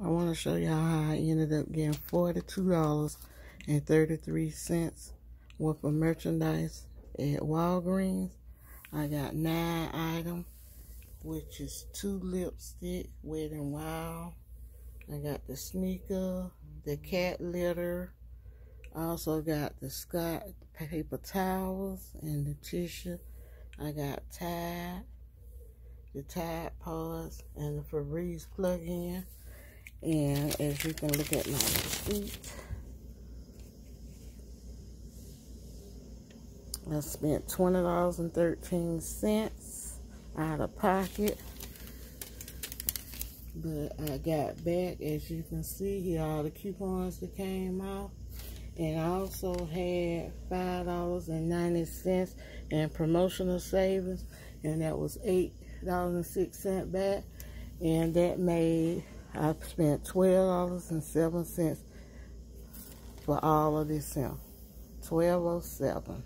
I want to show y'all how I ended up getting $42.33 worth of merchandise at Walgreens. I got nine items, which is two lipstick, Wet n Wild. I got the sneaker, the cat litter. I also got the Scott paper towels and the tissue. I got Tide, the Tide Pods, and the Febreze plug-in. And as you can look at my receipt, I spent $20.13 out of pocket. But I got back, as you can see here, all the coupons that came off. And I also had $5.90 in promotional savings. And that was $8.06 back. And that made I spent $12.07 for all of this. 1207